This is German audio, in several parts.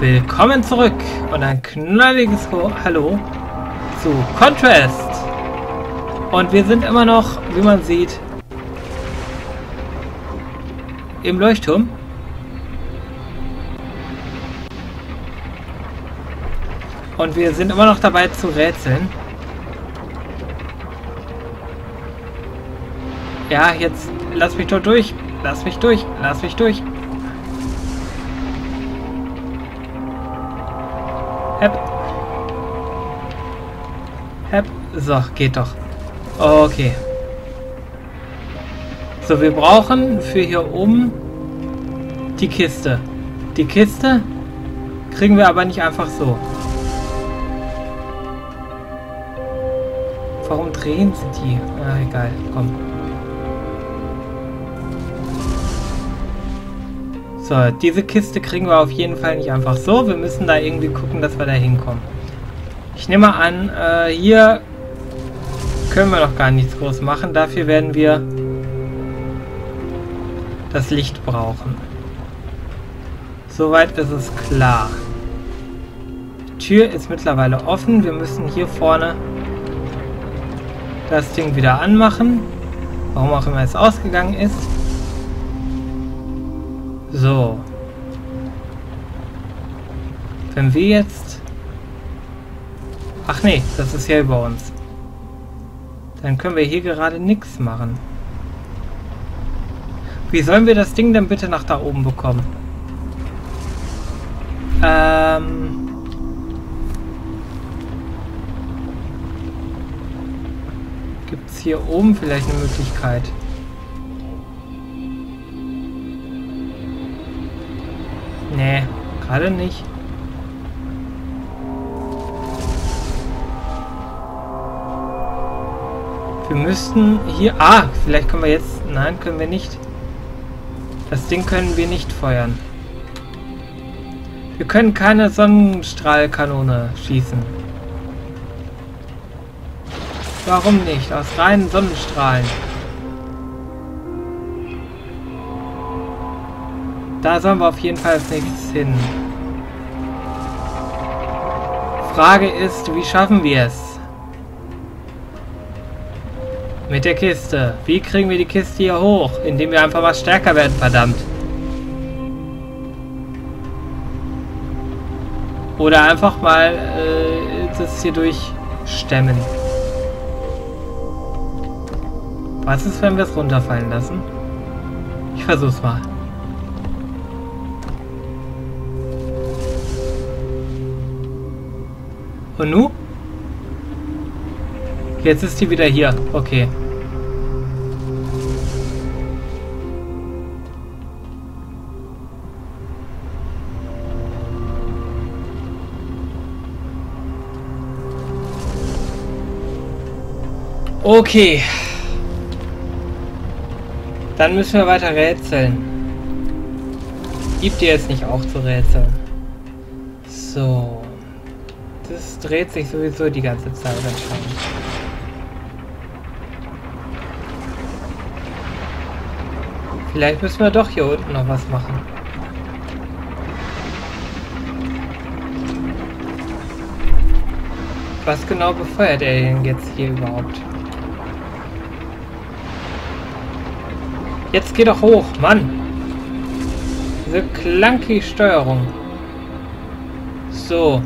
Willkommen zurück und ein knalliges Hallo zu Contrast. Und wir sind immer noch, wie man sieht, im Leuchtturm. Und wir sind immer noch dabei zu rätseln. Ja, jetzt lass mich doch durch. Lass mich durch. Lass mich durch. Hep. Hep. So, geht doch. Okay. So, wir brauchen für hier oben die Kiste. Die Kiste kriegen wir aber nicht einfach so. Warum drehen sie die? Ah, egal. Komm. So, diese Kiste kriegen wir auf jeden Fall nicht einfach so. Wir müssen da irgendwie gucken, dass wir da hinkommen. Ich nehme an, äh, hier können wir noch gar nichts groß machen. Dafür werden wir das Licht brauchen. Soweit ist es klar. Die Tür ist mittlerweile offen. Wir müssen hier vorne das Ding wieder anmachen. Warum auch immer es ausgegangen ist. So. Wenn wir jetzt... Ach nee, das ist ja über uns. Dann können wir hier gerade nichts machen. Wie sollen wir das Ding denn bitte nach da oben bekommen? Ähm... Gibt es hier oben vielleicht eine Möglichkeit? Nee, gerade nicht. Wir müssten hier... Ah, vielleicht können wir jetzt... Nein, können wir nicht. Das Ding können wir nicht feuern. Wir können keine Sonnenstrahlkanone schießen. Warum nicht? Aus reinen Sonnenstrahlen. Da sollen wir auf jeden Fall als nächstes hin. Frage ist, wie schaffen wir es? Mit der Kiste. Wie kriegen wir die Kiste hier hoch? Indem wir einfach mal stärker werden, verdammt. Oder einfach mal äh, das hier durchstemmen. Was ist, wenn wir es runterfallen lassen? Ich versuch's mal. Und nu? Jetzt ist die wieder hier. Okay. Okay. Dann müssen wir weiter rätseln. Gibt ihr jetzt nicht auch zu rätseln? So. Das dreht sich sowieso die ganze Zeit anscheinend. Vielleicht müssen wir doch hier unten noch was machen. Was genau befeuert er denn jetzt hier überhaupt? Jetzt geh doch hoch, Mann! Diese clunky Steuerung. So.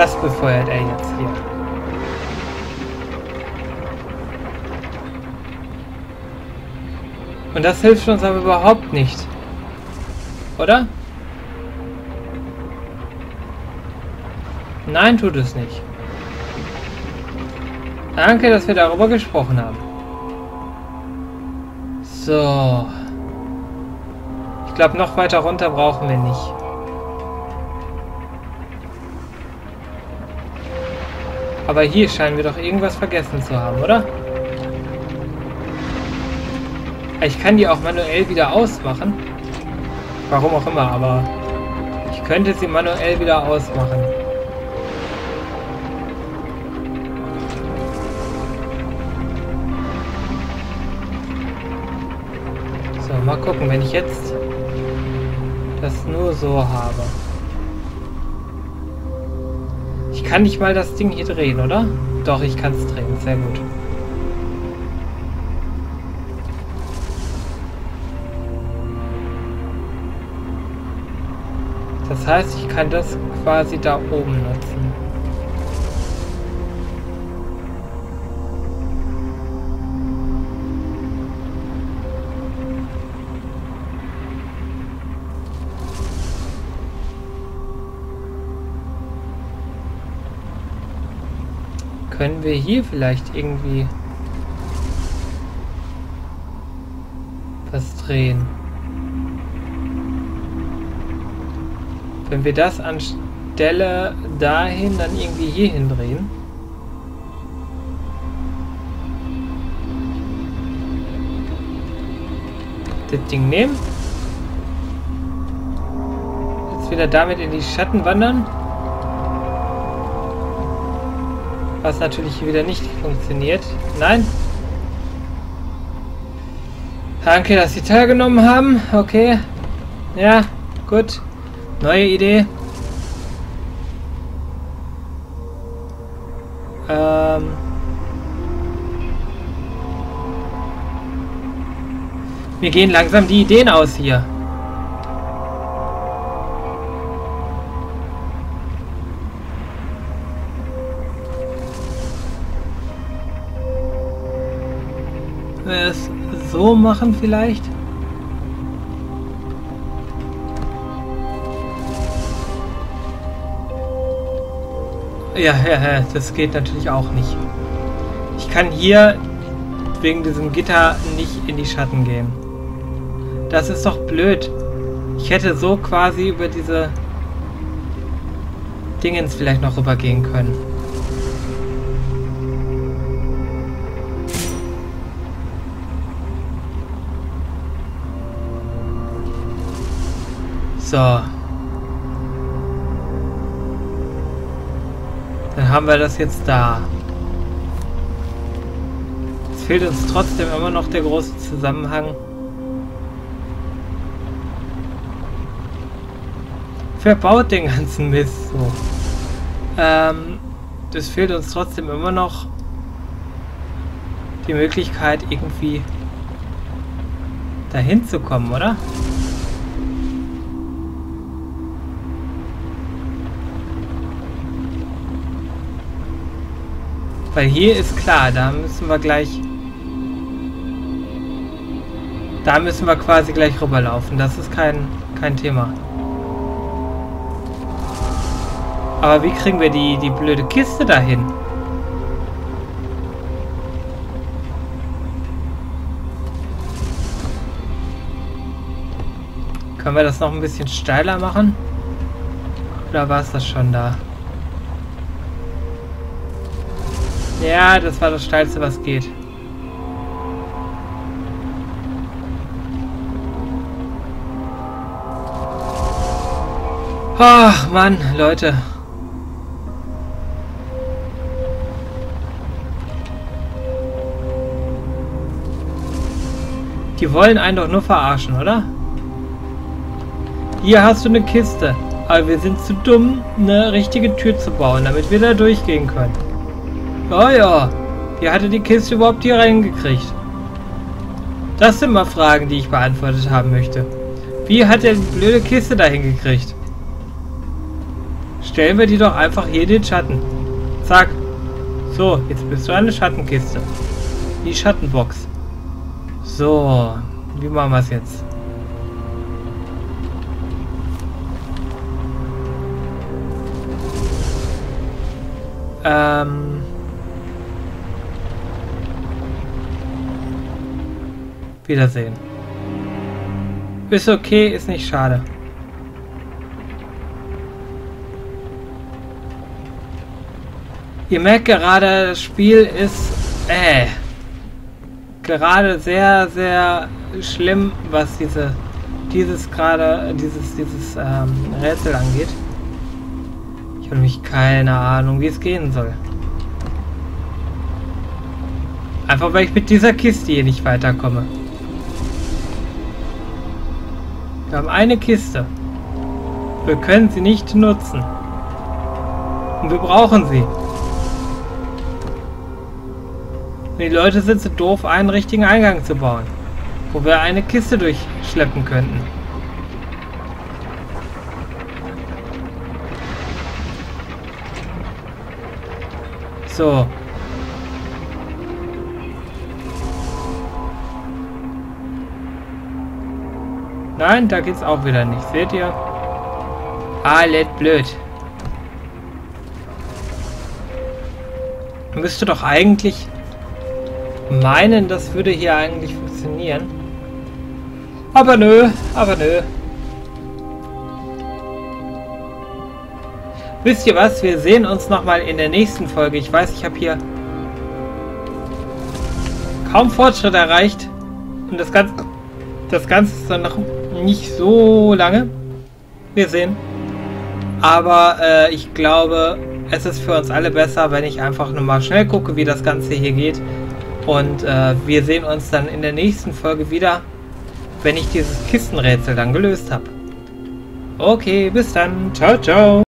Das befeuert er jetzt hier. Und das hilft uns aber überhaupt nicht. Oder? Nein, tut es nicht. Danke, dass wir darüber gesprochen haben. So. Ich glaube, noch weiter runter brauchen wir nicht. Aber hier scheinen wir doch irgendwas vergessen zu haben, oder? Ich kann die auch manuell wieder ausmachen. Warum auch immer, aber ich könnte sie manuell wieder ausmachen. So, mal gucken, wenn ich jetzt das nur so habe. Kann nicht mal das Ding hier drehen, oder? Doch, ich kann es drehen. Sehr gut. Das heißt, ich kann das quasi da oben nutzen. Können wir hier vielleicht irgendwie was drehen? Wenn wir das anstelle dahin dann irgendwie hier hindrehen. Das Ding nehmen. Jetzt wieder damit in die Schatten wandern. Was natürlich wieder nicht funktioniert. Nein. Danke, dass Sie teilgenommen haben. Okay. Ja, gut. Neue Idee. Ähm. Mir gehen langsam die Ideen aus hier. So machen vielleicht? Ja, ja, ja, das geht natürlich auch nicht. Ich kann hier wegen diesem Gitter nicht in die Schatten gehen. Das ist doch blöd. Ich hätte so quasi über diese Dingens vielleicht noch rübergehen können. So. Dann haben wir das jetzt da. Es fehlt uns trotzdem immer noch der große Zusammenhang. Wer baut den ganzen Mist so? Ähm, es fehlt uns trotzdem immer noch die Möglichkeit, irgendwie dahin zu kommen, oder? Weil hier ist klar, da müssen wir gleich... Da müssen wir quasi gleich rüberlaufen. Das ist kein, kein Thema. Aber wie kriegen wir die, die blöde Kiste dahin? Können wir das noch ein bisschen steiler machen? Oder war es das schon da? Ja, das war das Steilste, was geht. Ach, Mann, Leute. Die wollen einen doch nur verarschen, oder? Hier hast du eine Kiste. Aber wir sind zu dumm, eine richtige Tür zu bauen, damit wir da durchgehen können. Oh ja, wie hatte die Kiste überhaupt hier reingekriegt? Das sind mal Fragen, die ich beantwortet haben möchte. Wie hat er die blöde Kiste da hingekriegt? Stellen wir die doch einfach hier in den Schatten. Zack. So, jetzt bist du eine Schattenkiste. Die Schattenbox. So, wie machen wir es jetzt? Ähm... Wiedersehen. Ist okay, ist nicht schade. Ihr merkt gerade, das Spiel ist äh, gerade sehr, sehr schlimm, was diese dieses gerade dieses dieses ähm, Rätsel angeht. Ich habe nämlich keine Ahnung, wie es gehen soll. Einfach weil ich mit dieser Kiste hier nicht weiterkomme. Wir haben eine Kiste. Wir können sie nicht nutzen. Und wir brauchen sie. Die Leute sind so doof, einen richtigen Eingang zu bauen. Wo wir eine Kiste durchschleppen könnten. So. Nein, da geht's auch wieder nicht. Seht ihr? Alles blöd. Müsste doch eigentlich meinen, das würde hier eigentlich funktionieren. Aber nö, aber nö. Wisst ihr was? Wir sehen uns nochmal in der nächsten Folge. Ich weiß, ich habe hier kaum Fortschritt erreicht. Und das Ganze, das Ganze ist dann noch nicht so lange. Wir sehen. Aber äh, ich glaube, es ist für uns alle besser, wenn ich einfach nur mal schnell gucke, wie das Ganze hier geht. Und äh, wir sehen uns dann in der nächsten Folge wieder, wenn ich dieses Kistenrätsel dann gelöst habe. Okay, bis dann. Ciao, ciao.